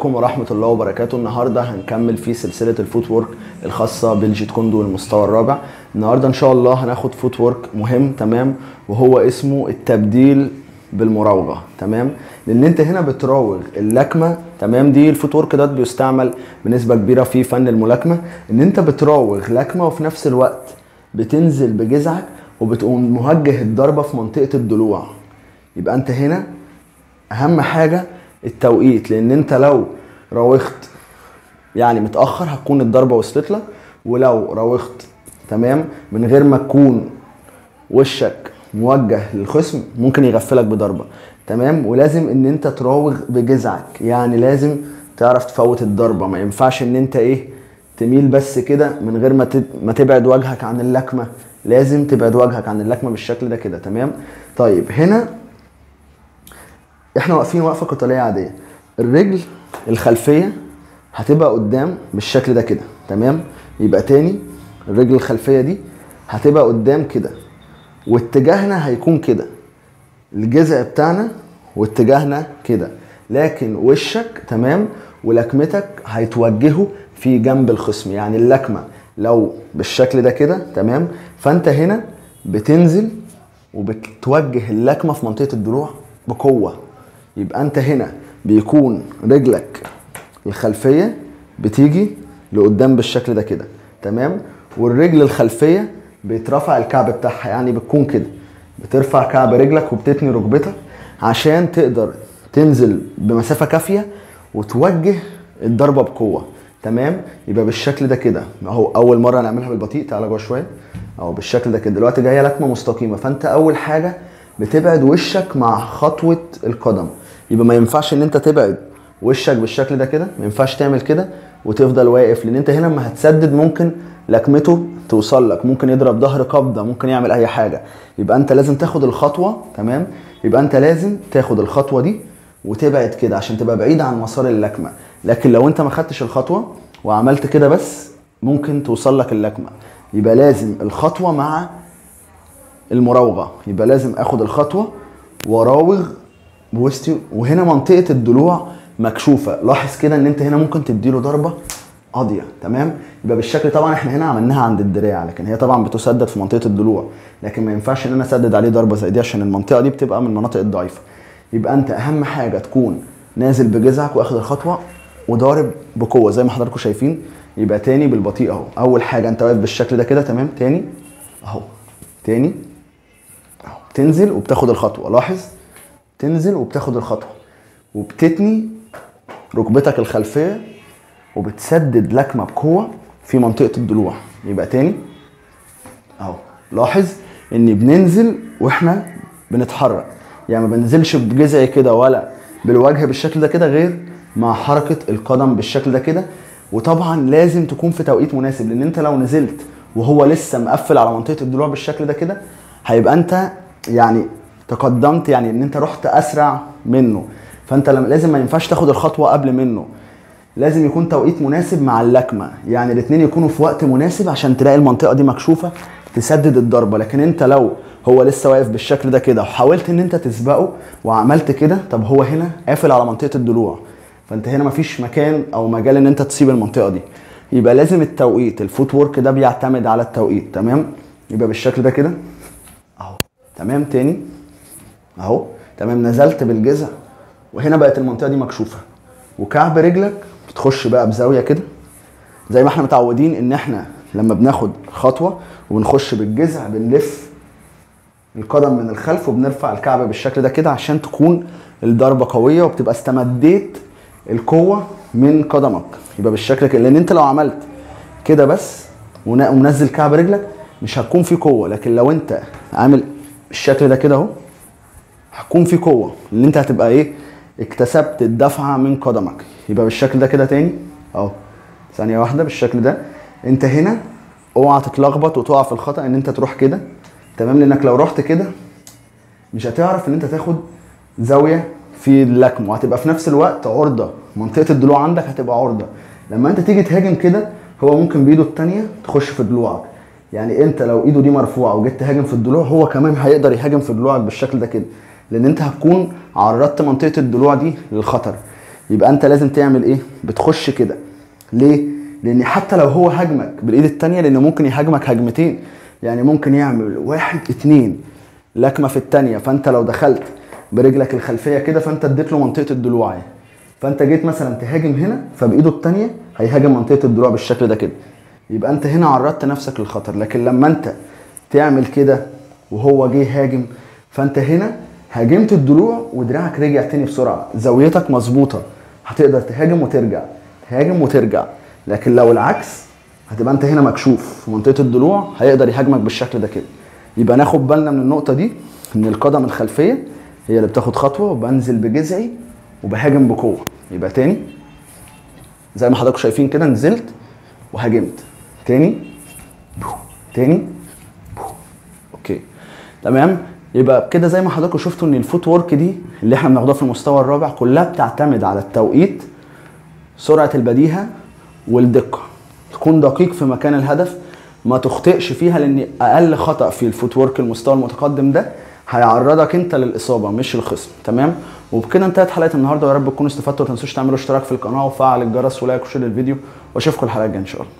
عليكم ورحمة الله وبركاته. النهاردة هنكمل في سلسلة ال footwork الخاصة بالجيت كوندو المستوى الرابع. النهاردة إن شاء الله هناخد footwork مهم تمام؟ وهو اسمه التبديل بالمراوغة تمام؟ لأن أنت هنا بتراوغ اللكمة تمام؟ دي ال footwork ده بيستعمل بنسبة كبيرة في فن الملاكمة. إن أنت بتراوغ لكمة وفي نفس الوقت بتنزل بجذعك وبتقوم موجه الضربة في منطقة الضلوع. يبقى أنت هنا أهم حاجة التوقيت لأن أنت لو راوغت يعني متأخر هتكون الضربة وصلت لك ولو راوغت تمام من غير ما تكون وشك موجه للخصم ممكن يغفلك بضربة. تمام؟ ولازم إن أنت تراوغ بجذعك يعني لازم تعرف تفوت الضربة. ما ينفعش إن أنت إيه تميل بس كده من غير ما. ما تبعد وجهك عن اللكمة. لازم تبعد وجهك عن اللكمة بالشكل ده كده. تمام؟ طيب هنا إحنا واقفين وقفه قتالية عادية. الرجل الخلفية هتبقى قدام بالشكل ده كده تمام؟ يبقى تاني الرجل الخلفية دي هتبقى قدام كده. واتجاهنا هيكون كده. الجذع بتاعنا واتجاهنا كده. لكن وشك تمام؟ ولكمتك هيتوجهوا في جنب الخصم يعني اللكمة. لو بالشكل ده كده تمام؟ فأنت هنا بتنزل وبتوجه اللكمة في منطقة الضلوع بقوة. يبقى أنت هنا بيكون رجلك الخلفية بتيجي لقدام بالشكل ده كده تمام؟ والرجل الخلفية بيترفع الكعب بتاعها يعني بتكون كده بترفع كعب رجلك وبتتني ركبتك عشان تقدر تنزل بمسافة كافية وتوجه الضربة بقوة تمام؟ يبقى بالشكل ده كده أهو أول مرة نعملها بالبطيء تعالى جوه شوية أهو بالشكل ده كده دلوقتي جاية لكمة مستقيمة فأنت أول حاجة بتبعد وشك مع خطوة القدم يبقى ما ينفعش ان انت تبعد وشك بالشكل ده كده ما ينفعش تعمل كده وتفضل واقف لأن انت هنا لما هتسدد ممكن لكمته توصل لك ممكن يضرب ظهر قبضة ممكن يعمل أي حاجة. يبقى انت لازم تاخد الخطوة تمام؟ يبقى انت لازم تاخد الخطوة دي وتبعد كده عشان تبقى بعيد عن مسار اللكمة. لكن لو انت ما خدتش الخطوة وعملت كده بس ممكن توصل لك اللكمة. يبقى لازم الخطوة مع المراوغة. يبقى لازم آخد الخطوة وأراوغ بوسطي وهنا منطقة الضلوع مكشوفة. لاحظ كده إن أنت هنا ممكن تديله ضربة قاضية تمام؟ يبقى بالشكل طبعا إحنا هنا عملناها عند الدراع لكن هي طبعا بتسدد في منطقة الضلوع لكن ما ينفعش إن أنا أسدد عليه ضربة زي دي عشان المنطقة دي بتبقى من المناطق الضعيفة. يبقى أنت أهم حاجة تكون نازل بجذعك واخد الخطوة وضارب بقوة زي ما حضراتكم شايفين. يبقى تاني بالبطيء أهو. أول حاجة أنت واقف بالشكل ده كده تمام؟ تاني أهو. تاني أهو. تنزل وبتاخد الخطوة. لاحظ؟ تنزل وبتاخد الخطوة. وبتتني ركبتك الخلفية وبتسدد لكمة بقوة في منطقة الضلوع. يبقى تاني؟ أهو. لاحظ إن بننزل وإحنا بنتحرك. يعني ما بنزلش بجذعي كده ولا بالوجه بالشكل ده كده غير مع حركة القدم بالشكل ده كده. وطبعا لازم تكون في توقيت مناسب لأن أنت لو نزلت وهو لسه مقفل على منطقة الضلوع بالشكل ده كده هيبقى أنت يعني تقدمت يعني إن أنت رحت أسرع منه. فأنت لازم ما ينفعش تاخد الخطوة قبل منه. لازم يكون توقيت مناسب مع اللكمة. يعني الاثنين يكونوا في وقت مناسب عشان تلاقي المنطقة دي مكشوفة تسدد الضربة. لكن أنت لو هو لسه واقف بالشكل ده كده وحاولت إن أنت تسبقه وعملت كده طب هو هنا قافل على منطقة الضلوع. فأنت هنا مفيش مكان أو مجال إن أنت تسيب المنطقة دي. يبقى لازم التوقيت الفوت وورك ده بيعتمد على التوقيت. تمام؟ يبقى بالشكل ده كده. أهو. تمام؟ تاني. أهو. تمام نزلت بالجذع وهنا بقت المنطقة دي مكشوفة. وكعب رجلك بتخش بقى بزاوية كده. زي ما إحنا متعودين إن إحنا لما بناخد خطوة وبنخش بالجذع بنلف القدم من الخلف وبنرفع الكعب بالشكل ده كده عشان تكون الضربة قوية وبتبقى استمديت القوة من قدمك. يبقى بالشكل كده لأن أنت لو عملت كده بس ومنزل كعب رجلك مش هتكون في قوة. لكن لو أنت عامل الشكل ده كده أهو هتكون في قوة لأن أنت هتبقى إيه اكتسبت الدفعة من قدمك. يبقى بالشكل ده كده تاني. أهو. ثانية واحدة بالشكل ده. أنت هنا اوعى تتلخبط وتقع في الخطأ إن أنت تروح كده. تمام؟ لأنك لو رحت كده مش هتعرف إن أنت تاخد زاوية في اللكم وهتبقى في نفس الوقت عرضة. منطقة الضلوع عندك هتبقى عرضة. لما أنت تيجي تهاجم كده هو ممكن بإيده التانية تخش في ضلوعك. يعني أنت لو إيده دي مرفوعة وجيت تهاجم في الضلوع هو كمان هيقدر يهاجم في ضلوعك بالشكل ده كده. لأن انت هتكون عرضت منطقة الضلوع دي للخطر. يبقى انت لازم تعمل إيه؟ بتخش كده. ليه؟ لأن حتى لو هو هاجمك بالإيد التانية لأن ممكن يهاجمك هجمتين. يعني ممكن يعمل واحد اتنين لكمة في التانية. فانت لو دخلت برجلك الخلفية كده فانت اديت له منطقة الضلوع. فانت جيت مثلا تهاجم هنا فبإيده التانية هيهاجم منطقة الضلوع بالشكل ده كده. يبقى انت هنا عرضت نفسك للخطر. لكن لما انت تعمل كده وهو جه هاجم فانت هنا هاجمت الضلوع ودراعك رجع تاني بسرعة. زاويتك مظبوطة. هتقدر تهاجم وترجع. تهاجم وترجع. لكن لو العكس هتبقى انت هنا مكشوف. في منطقة الضلوع هيقدر يهاجمك بالشكل ده كده. يبقى ناخد بالنا من النقطة دي إن القدم الخلفية هي اللي بتاخد خطوة وبنزل بجذعي وبهاجم بقوة. يبقى تاني زي ما حضراتكم شايفين كده نزلت وهاجمت. تاني تاني okay. تمام؟ يبقى كده زي ما حضراتكم شفتوا إن ال footwork دي اللي إحنا بناخدها في المستوى الرابع كلها بتعتمد على التوقيت سرعة البديهة والدقة. تكون دقيق في مكان الهدف ما تخطئش فيها لأن أقل خطأ في ال footwork المستوى المتقدم ده هيعرضك أنت للإصابة مش الخصم. تمام؟ وبكده انتهت حلقة النهارده. ويا رب تكونوا استفدتوا وما تنسوش تعملوا اشتراك في القناة وفعل الجرس و like و share الفيديو وأشوفكم الحلقة الجاية إن شاء الله.